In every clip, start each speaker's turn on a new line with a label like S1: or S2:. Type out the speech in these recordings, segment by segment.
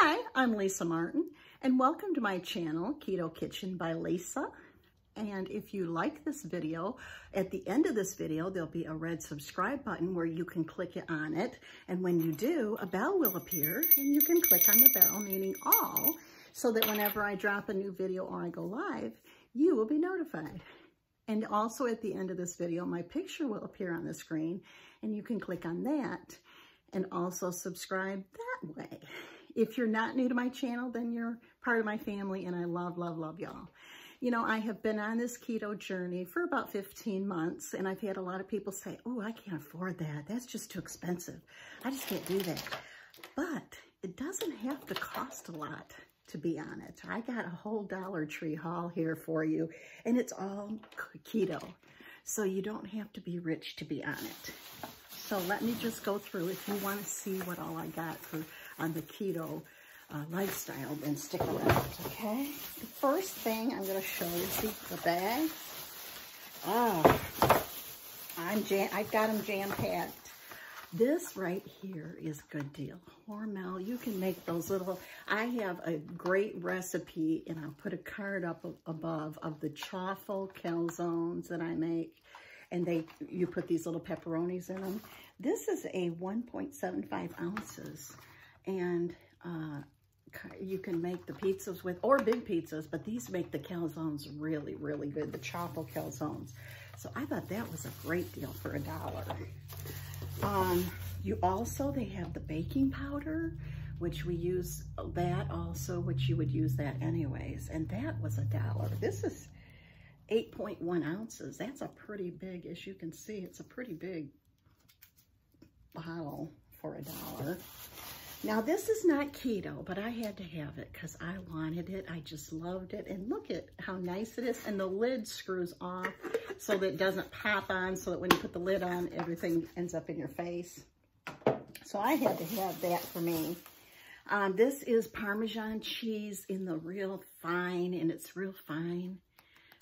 S1: Hi, I'm Lisa Martin, and welcome to my channel, Keto Kitchen by Lisa. And if you like this video, at the end of this video, there'll be a red subscribe button where you can click it on it. And when you do, a bell will appear and you can click on the bell, meaning all, so that whenever I drop a new video or I go live, you will be notified. And also at the end of this video, my picture will appear on the screen and you can click on that and also subscribe that way. If you're not new to my channel, then you're part of my family and I love, love, love y'all. You know, I have been on this keto journey for about 15 months and I've had a lot of people say, oh, I can't afford that. That's just too expensive. I just can't do that. But it doesn't have to cost a lot to be on it. I got a whole Dollar Tree haul here for you and it's all keto. So you don't have to be rich to be on it. So let me just go through if you want to see what all I got for on the keto uh, lifestyle, then stick around, okay? The first thing I'm going to show you, see the bag? Oh, I'm jam I've got them jam-packed. This right here is a good deal. Hormel, you can make those little, I have a great recipe and I'll put a card up above of the chaffle calzones that I make. And they, you put these little pepperonis in them. This is a 1.75 ounces and uh, you can make the pizzas with, or big pizzas, but these make the calzones really, really good, the chaffle calzones. So I thought that was a great deal for a dollar. Um, you also, they have the baking powder, which we use that also, which you would use that anyways. And that was a dollar. This is 8.1 ounces. That's a pretty big, as you can see, it's a pretty big bottle for a dollar. Now this is not keto, but I had to have it because I wanted it. I just loved it. And look at how nice it is. And the lid screws off so that it doesn't pop on so that when you put the lid on, everything ends up in your face. So I had to have that for me. Um, this is Parmesan cheese in the real fine, and it's real fine.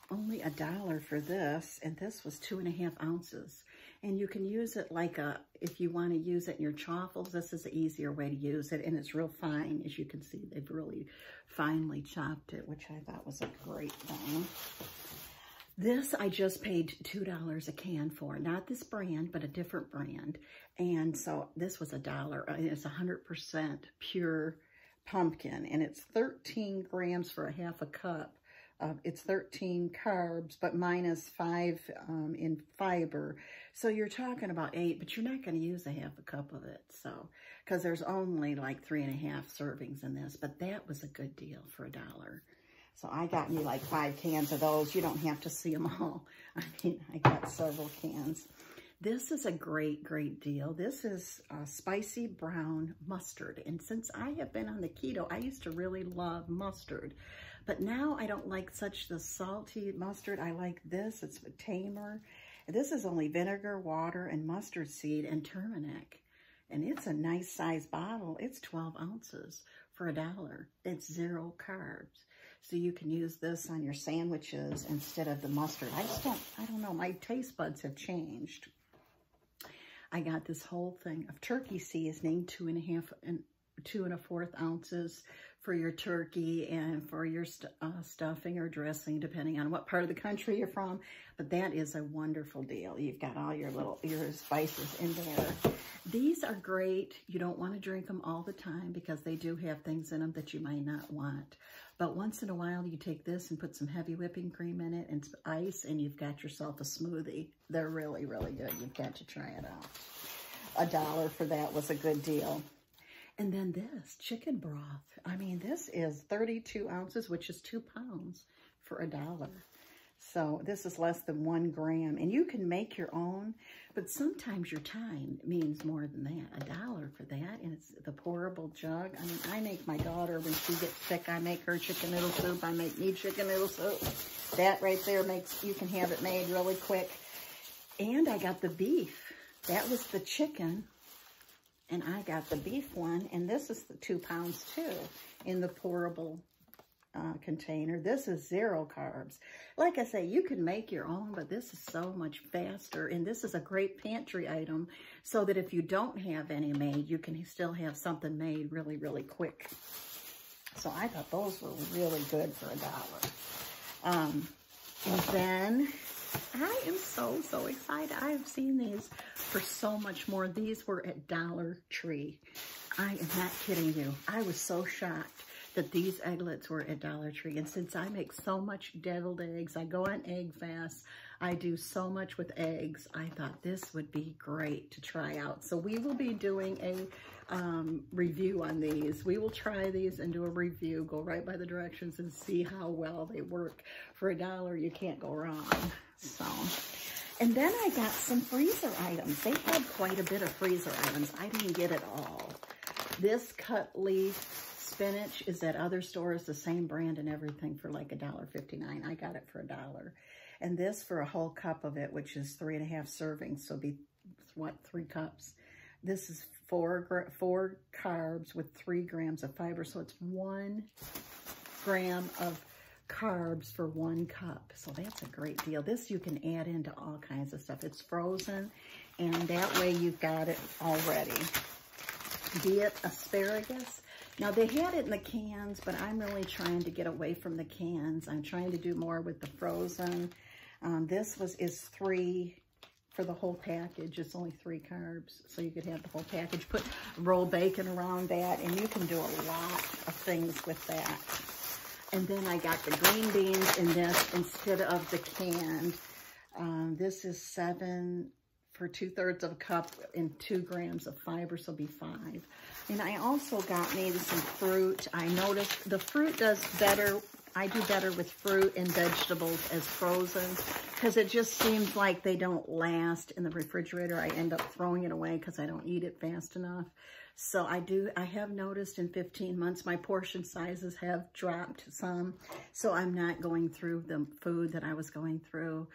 S1: Only a dollar for this, and this was two and a half ounces. And you can use it like a, if you want to use it in your chaffles, this is the easier way to use it. And it's real fine. As you can see, they've really finely chopped it, which I thought was a great thing. This I just paid $2 a can for. Not this brand, but a different brand. And so this was a dollar. It's 100% pure pumpkin. And it's 13 grams for a half a cup. Uh, it's 13 carbs, but minus five um, in fiber. So you're talking about eight, but you're not going to use a half a cup of it. So, because there's only like three and a half servings in this, but that was a good deal for a dollar. So I got me like five cans of those. You don't have to see them all. I mean, I got several cans. This is a great, great deal. This is spicy brown mustard. And since I have been on the keto, I used to really love mustard. But now I don't like such the salty mustard. I like this. It's tamer. This is only vinegar, water, and mustard seed and turmeric. And it's a nice size bottle. It's 12 ounces for a dollar. It's zero carbs. So you can use this on your sandwiches instead of the mustard. I just don't, I don't know. My taste buds have changed. I got this whole thing of turkey seasoning, two and a half and two and a fourth ounces for your turkey and for your st uh, stuffing or dressing, depending on what part of the country you're from. But that is a wonderful deal. You've got all your little your spices in there. These are great. You don't want to drink them all the time because they do have things in them that you might not want. But once in a while, you take this and put some heavy whipping cream in it and ice, and you've got yourself a smoothie. They're really, really good. You've got to try it out. A dollar for that was a good deal. And then this, chicken broth. I mean, this is 32 ounces, which is two pounds for a dollar. So this is less than one gram. And you can make your own, but sometimes your time means more than that. A dollar for that, and it's the pourable jug. I mean, I make my daughter, when she gets sick, I make her chicken noodle soup. I make me chicken noodle soup. That right there makes, you can have it made really quick. And I got the beef. That was the chicken and I got the beef one, and this is the two pounds too, in the pourable uh, container. This is zero carbs. Like I say, you can make your own, but this is so much faster. And this is a great pantry item so that if you don't have any made, you can still have something made really, really quick. So I thought those were really good for a dollar. Um, and then I am so, so excited. I have seen these for so much more. These were at Dollar Tree. I am not kidding you. I was so shocked that these egglets were at Dollar Tree. And since I make so much deviled eggs, I go on egg fast, I do so much with eggs, I thought this would be great to try out. So we will be doing a um, review on these. We will try these and do a review, go right by the directions and see how well they work. For a dollar, you can't go wrong. So, and then I got some freezer items. They had quite a bit of freezer items. I didn't get it all. This cut leaf spinach is at other stores, the same brand and everything for like a dollar fifty-nine. I got it for a dollar. And this for a whole cup of it, which is three and a half servings, so be, what, three cups. This is four, four carbs with three grams of fiber, so it's one gram of carbs for one cup. So that's a great deal. This you can add into all kinds of stuff. It's frozen, and that way you've got it already. Be it asparagus, now, they had it in the cans, but I'm really trying to get away from the cans. I'm trying to do more with the frozen. Um, this was is three for the whole package. It's only three carbs, so you could have the whole package. Put roll bacon around that, and you can do a lot of things with that. And then I got the green beans in this instead of the canned. Um, this is seven for two-thirds of a cup and two grams of fiber, so be five. And I also got maybe some fruit. I noticed the fruit does better. I do better with fruit and vegetables as frozen because it just seems like they don't last in the refrigerator. I end up throwing it away because I don't eat it fast enough. So I do, I have noticed in 15 months, my portion sizes have dropped some. So I'm not going through the food that I was going through.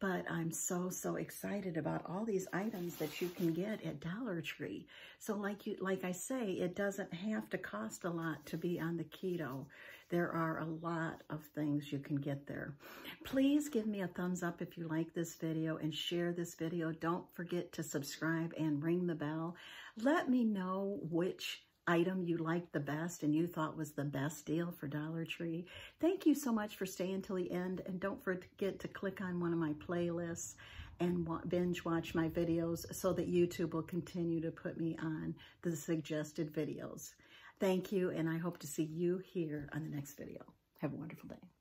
S1: But I'm so, so excited about all these items that you can get at Dollar Tree. So like you, like I say, it doesn't have to cost a lot to be on the keto. There are a lot of things you can get there. Please give me a thumbs up if you like this video and share this video. Don't forget to subscribe and ring the bell. Let me know which item you liked the best and you thought was the best deal for Dollar Tree. Thank you so much for staying till the end and don't forget to click on one of my playlists and binge watch my videos so that YouTube will continue to put me on the suggested videos. Thank you and I hope to see you here on the next video. Have a wonderful day.